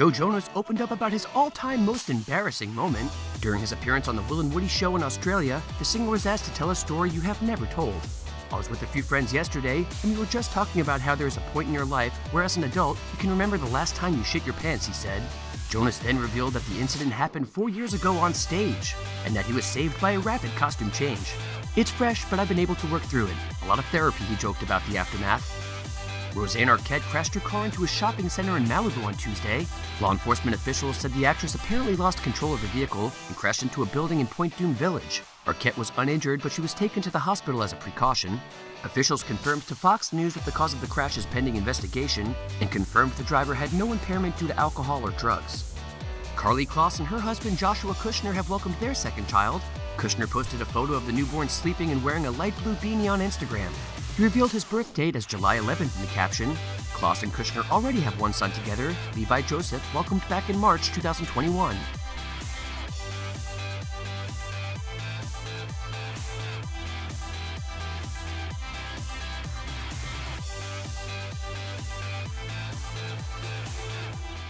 Joe Jonas opened up about his all time most embarrassing moment. During his appearance on The Will and Woody Show in Australia, the singer was asked to tell a story you have never told. I was with a few friends yesterday, and we were just talking about how there's a point in your life where, as an adult, you can remember the last time you shit your pants, he said. Jonas then revealed that the incident happened four years ago on stage, and that he was saved by a rapid costume change. It's fresh, but I've been able to work through it. A lot of therapy, he joked about the aftermath. Rosanna Arquette crashed her car into a shopping center in Malibu on Tuesday. Law enforcement officials said the actress apparently lost control of the vehicle and crashed into a building in Point Dume Village. Arquette was uninjured, but she was taken to the hospital as a precaution. Officials confirmed to Fox News that the cause of the crash is pending investigation and confirmed the driver had no impairment due to alcohol or drugs. Karlie Kloss and her husband Joshua Kushner have welcomed their second child. Kushner posted a photo of the newborn sleeping and wearing a light blue beanie on Instagram. He revealed his birth date as July 11th in the caption. Kloss and Kushner already have one son together, Levi Joseph, welcomed back in March 2021.